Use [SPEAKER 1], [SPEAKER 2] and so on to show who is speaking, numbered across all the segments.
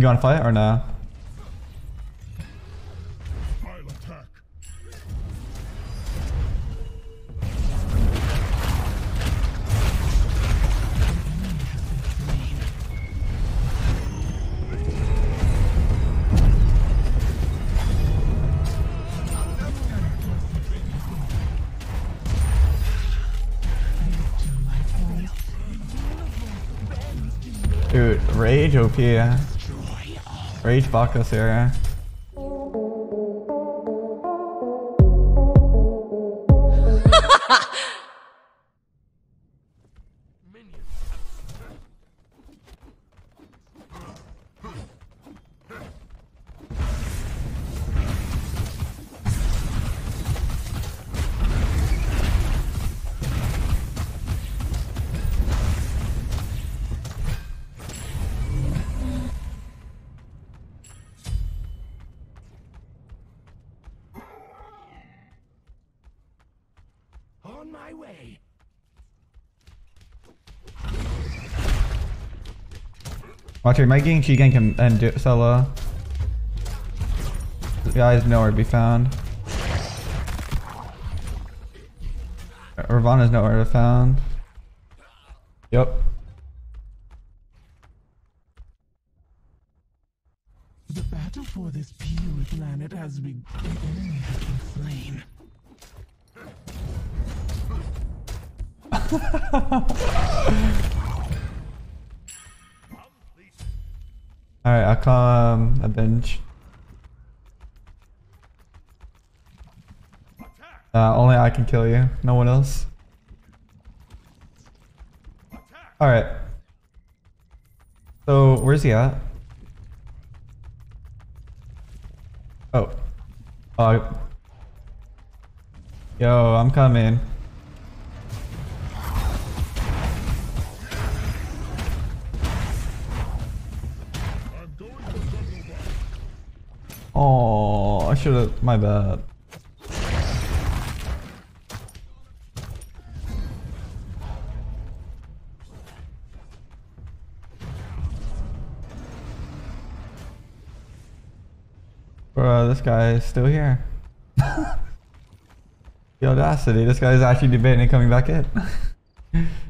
[SPEAKER 1] You want to fight or no? Dude, Rage OP. Rage Bakos here. Watch your Mikey and Chigan can and do solo. The guys nowhere to be found. Ravana's nowhere to be found. Yep. Alright, I'll call um, a bench. Uh, only I can kill you. No one else. Alright. So, where's he at? Oh. Oh. Yo, I'm coming. Oh, I should have. My bad. Bro, this guy is still here. the audacity. This guy is actually debating and coming back in.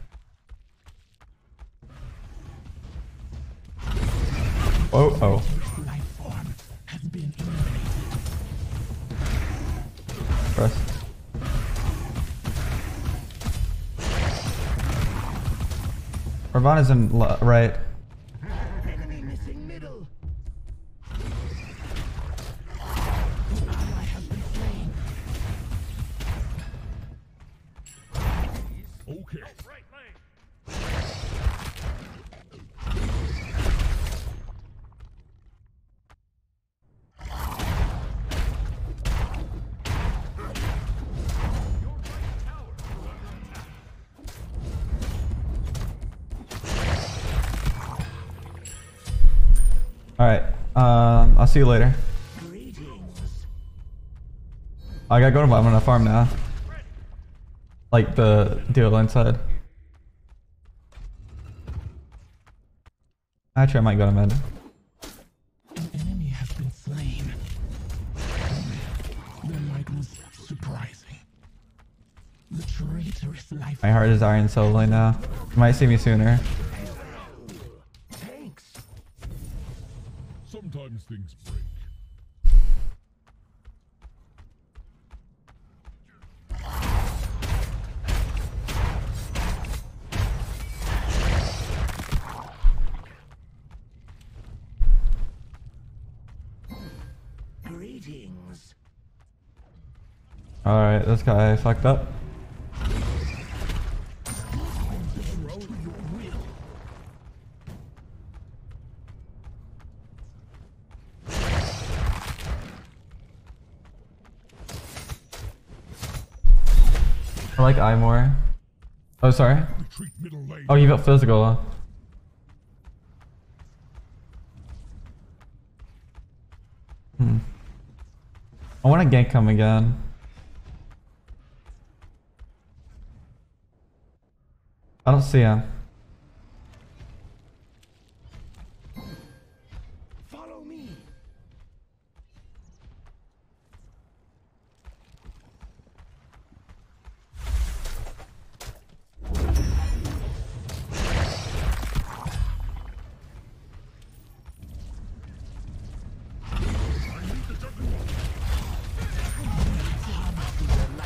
[SPEAKER 1] Oh, oh. Press. Ravana's in right. Alright. Um, I'll see you later. I gotta go to I'm gonna farm now. Like the deal inside. Actually, I might go to
[SPEAKER 2] life
[SPEAKER 1] My heart is iron solely now. You might see me sooner.
[SPEAKER 3] Alright, this guy fucked up. I like I more. Oh, sorry. Oh, you got physical. Hmm. I want to gank him again. I don't see him.
[SPEAKER 2] Follow me.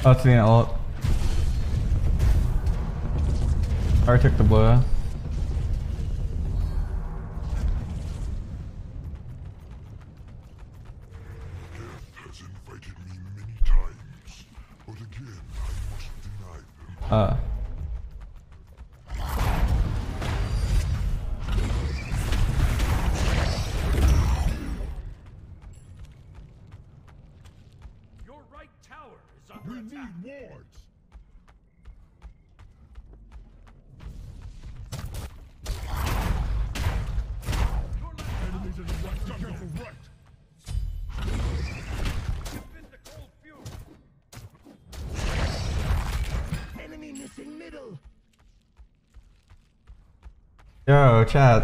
[SPEAKER 3] Oh, it's the ult. I took the blue. Yo, chat.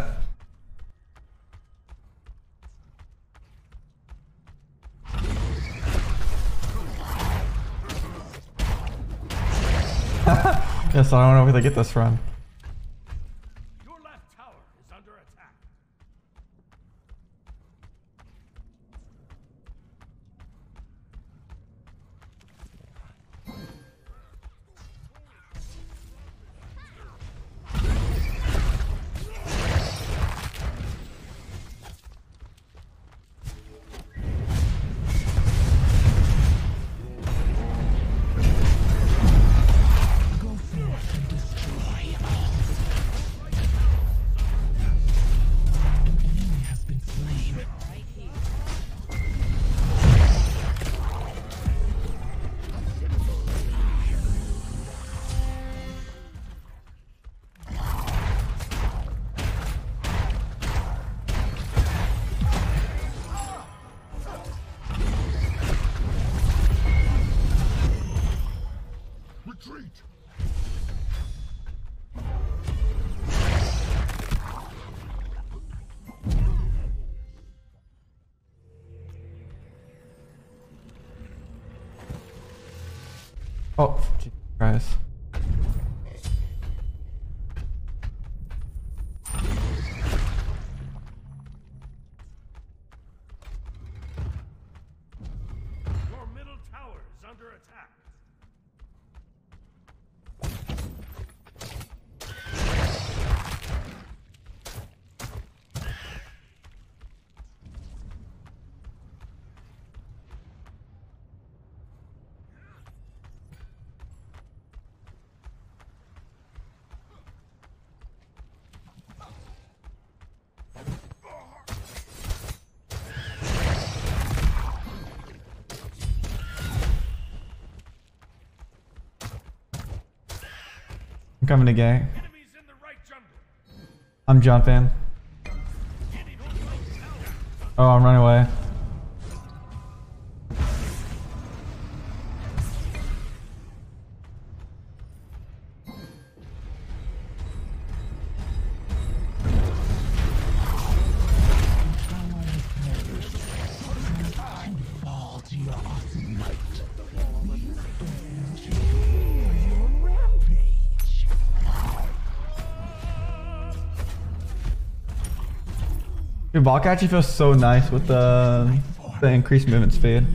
[SPEAKER 3] yes, I don't know where they get this from. Jesus I'm coming to gang.
[SPEAKER 4] Enemies in the right jungle.
[SPEAKER 3] I'm jumping.
[SPEAKER 4] Your right tower.
[SPEAKER 3] Oh, I'm running away.
[SPEAKER 1] Valk actually feels so nice with the the increased movement speed.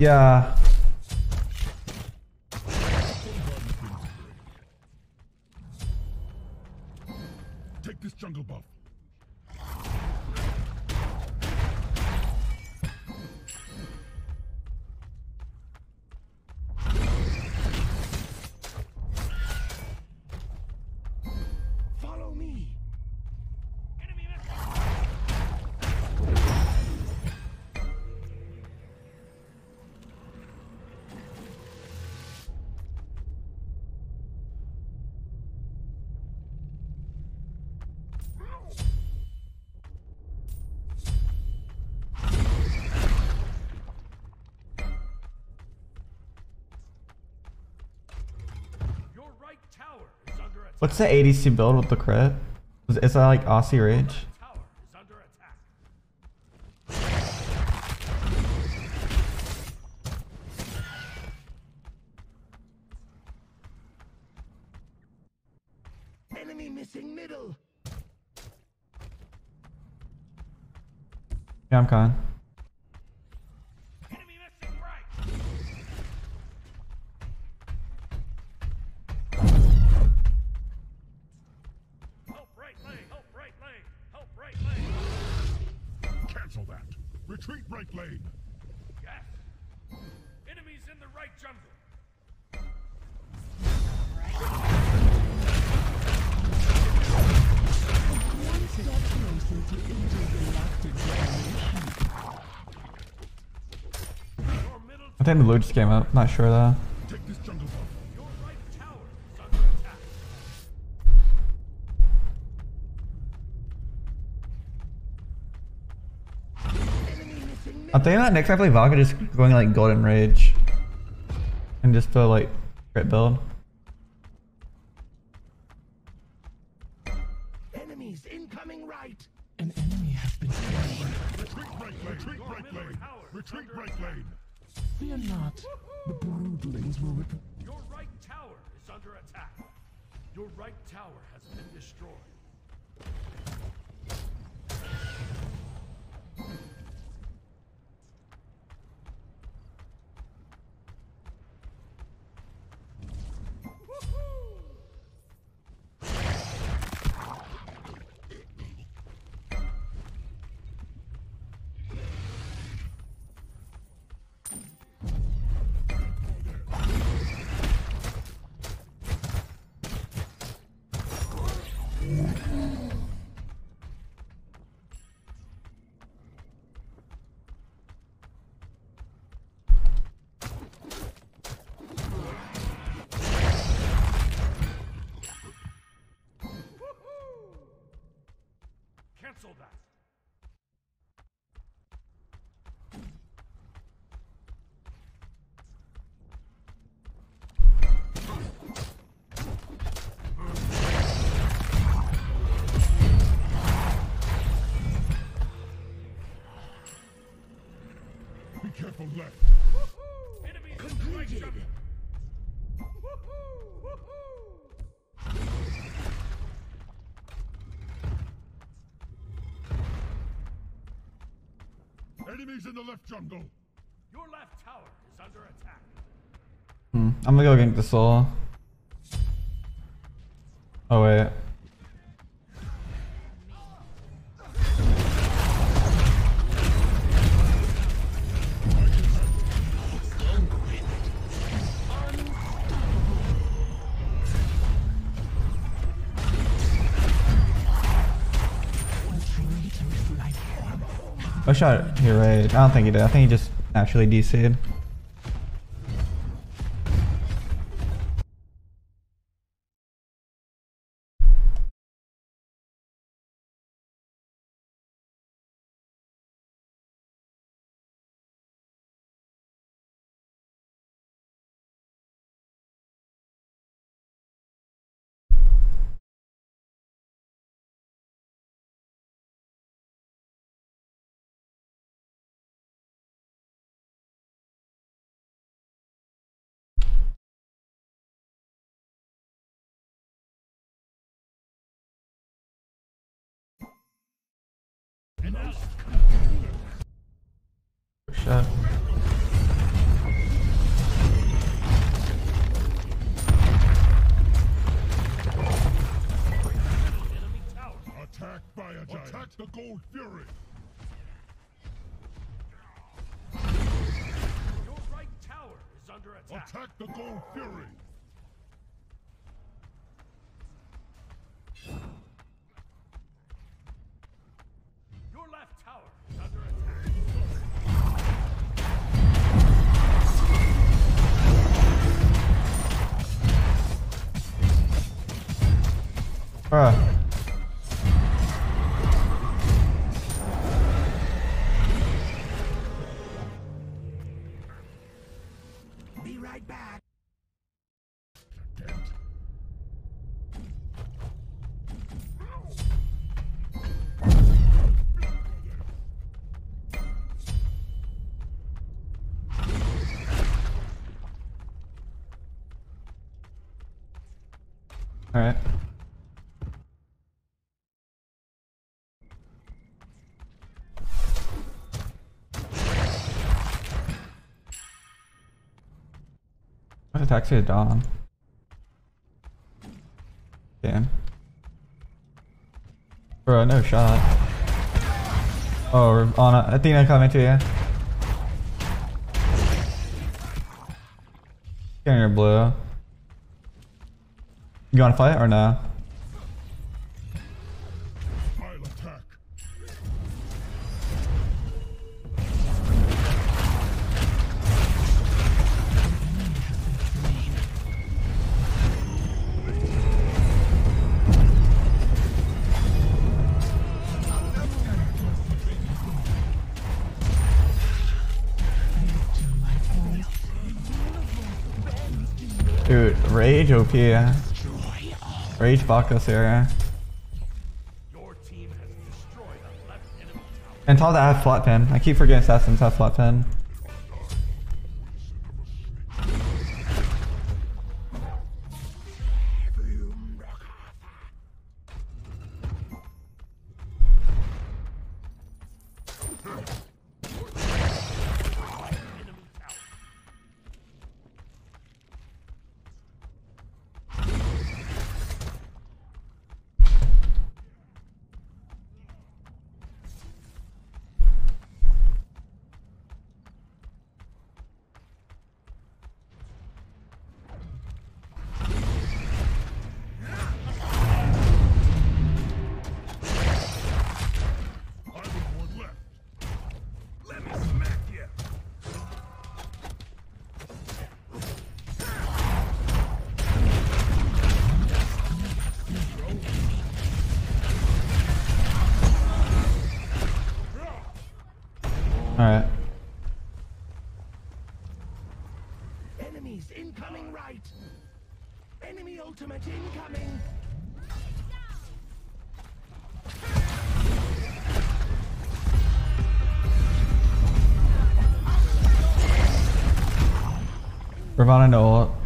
[SPEAKER 1] Yeah. What's the ADC build with the crit? Is, is that like Aussie Rage?
[SPEAKER 4] Tower is under attack.
[SPEAKER 5] Enemy missing middle.
[SPEAKER 1] Yeah, I'm con. I think the loot just came up. Not sure though.
[SPEAKER 2] Take this jungle buff.
[SPEAKER 4] your right tower is under attack.
[SPEAKER 5] Enemy missing
[SPEAKER 1] I'm thinking that next time I play Valk, I'm just going like Golden Rage. And just to like crit build.
[SPEAKER 4] Cancel that. Enemies in the
[SPEAKER 2] left jungle.
[SPEAKER 4] Your left tower is under attack.
[SPEAKER 1] Hmm. I'm gonna go gank the soul. Oh wait. Shot he rage. I don't think he did. I think he just naturally DC'd.
[SPEAKER 2] Fury!
[SPEAKER 4] Your right tower is under attack.
[SPEAKER 2] Attack the Gold Fury!
[SPEAKER 4] Your left tower is under attack.
[SPEAKER 1] Bruh. Taxi at dawn. Damn. Bro, no shot. Oh, on a Athena coming to you. Getting your blue. You wanna fight or no? Rage OP. Rage Bakos area. And top that have flat pin. I keep forgetting assassins have flat pin. Ravana no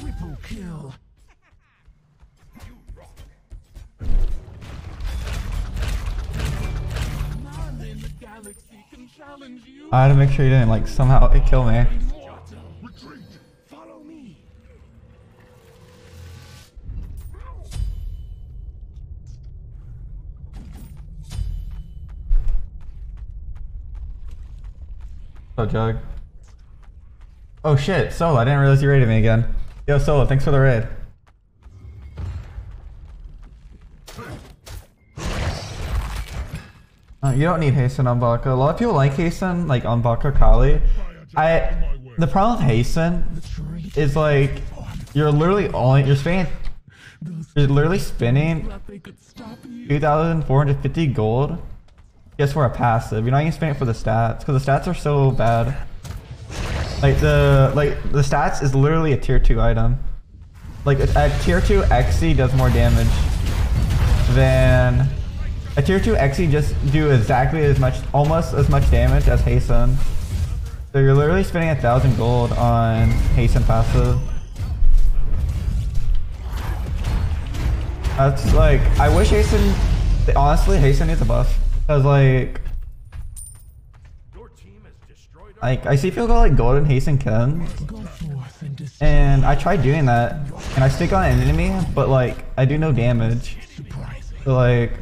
[SPEAKER 6] Triple kill. None in the galaxy can challenge you.
[SPEAKER 1] I had to make sure you didn't like somehow kill me.
[SPEAKER 2] Retreat.
[SPEAKER 5] Follow me.
[SPEAKER 1] Oh, Jug. Oh shit, Solo, I didn't realize you raided me again. Yo, Solo, thanks for the raid. Uh, you don't need hasten on Baka. A lot of people like hasten, like on Baka Kali. I the problem with hasten is like you're literally only you're spending you're literally
[SPEAKER 6] you.
[SPEAKER 1] 2,450 gold just for a passive. You're not even spending it for the stats because the stats are so bad. Like the like the stats is literally a tier two item. Like a, a tier two XC does more damage than a tier two XC just do exactly as much, almost as much damage as Hasten. So you're literally spending a thousand gold on Hasten passive. That's like I wish Hasten. Honestly, Hasten needs a buff because like
[SPEAKER 4] Your team has destroyed our
[SPEAKER 1] like I see people go like golden Hasten Ken,
[SPEAKER 6] and destroy.
[SPEAKER 1] and I tried doing that, and I stick on an enemy, but like I do no damage. So like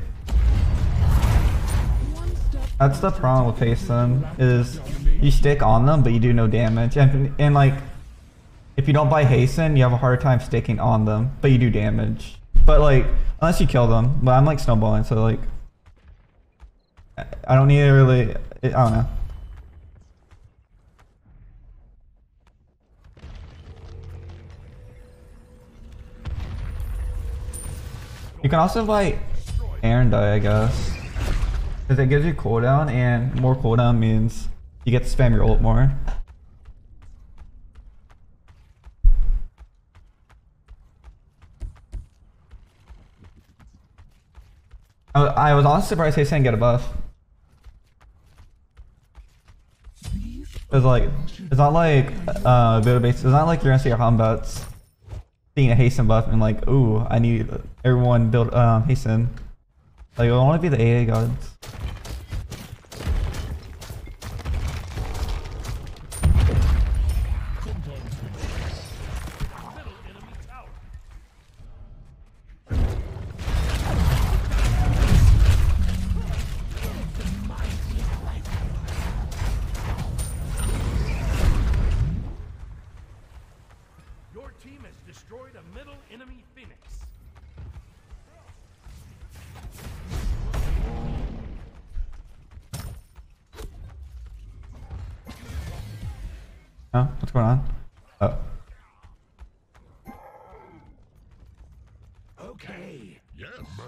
[SPEAKER 1] that's the problem with Hasten is you stick on them, but you do no damage, and and like if you don't buy Hasten, you have a harder time sticking on them, but you do damage. But like unless you kill them, but I'm like snowballing, so like I- I don't need to really. I don't know. You can also buy Arondight, I guess. Because it gives you cooldown, and more cooldown means you get to spam your ult more. I, was honestly surprised they didn't get a buff. It's like, it's not like, uh, base, it's not like you're gonna see your combats seeing a hasten buff and like, ooh, I need everyone build, um, hasten. Like, I want to be the AA gods.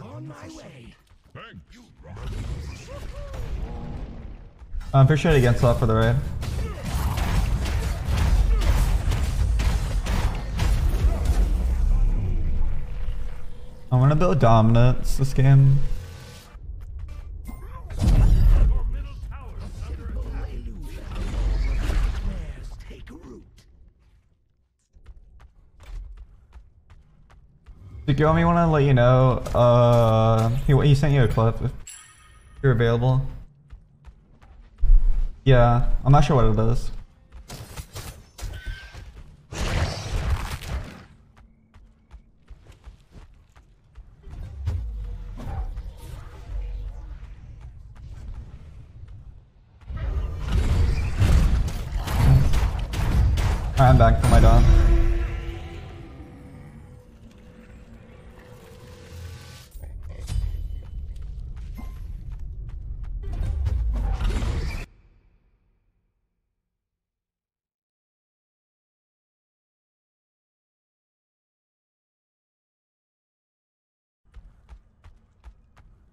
[SPEAKER 1] On. I'm pretty against left for the raid. I'm gonna build dominance this game. Tsukiyomi wanna let you know, uh, he, he sent you a clip if you're available. Yeah, I'm not sure what it is. I'm back for my dom.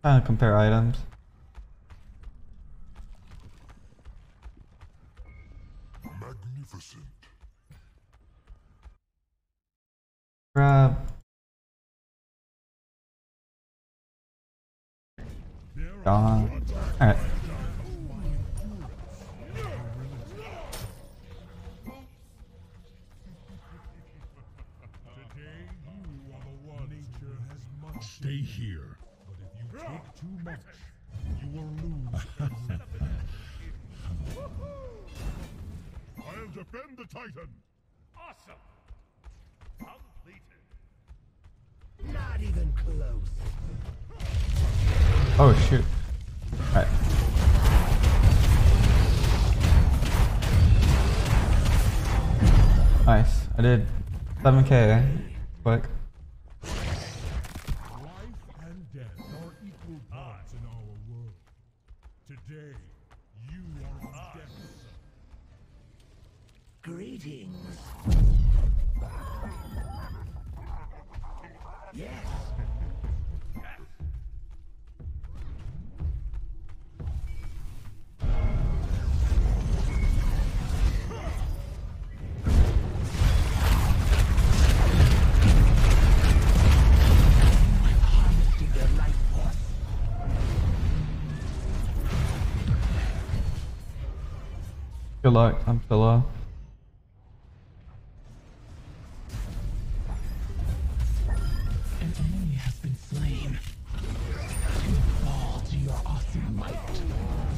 [SPEAKER 1] Trying to compare items.
[SPEAKER 2] Magnificent.
[SPEAKER 1] Grab. Gone. Alright.
[SPEAKER 6] Today you are the one nature has much. Stay here. But if you take too much, you will lose.
[SPEAKER 2] I'll defend the Titan.
[SPEAKER 4] Awesome. Completed.
[SPEAKER 5] Not even close.
[SPEAKER 1] Oh shoot. Alright. Nice. I did 7k. Quick.
[SPEAKER 5] Eh?
[SPEAKER 1] Good luck. I'm still low.
[SPEAKER 3] An enemy has been slain. You fall to your awesome might.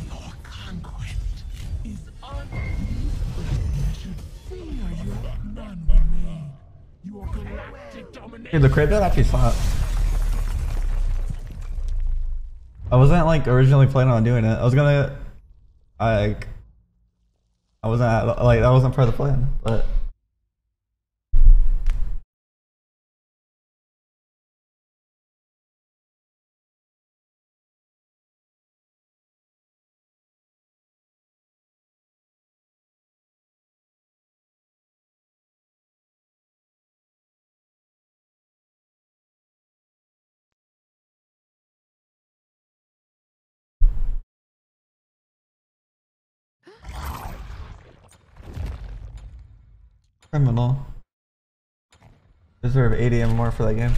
[SPEAKER 3] Your conquest is unmeasured. Fear your none. Your galactic domination.
[SPEAKER 1] Dude, the crit build actually slaps. I wasn't like originally planning on doing it. I was gonna, I like, I wasn't like that wasn't part of the plan, but. Criminal. Deserve 80 and more for that game.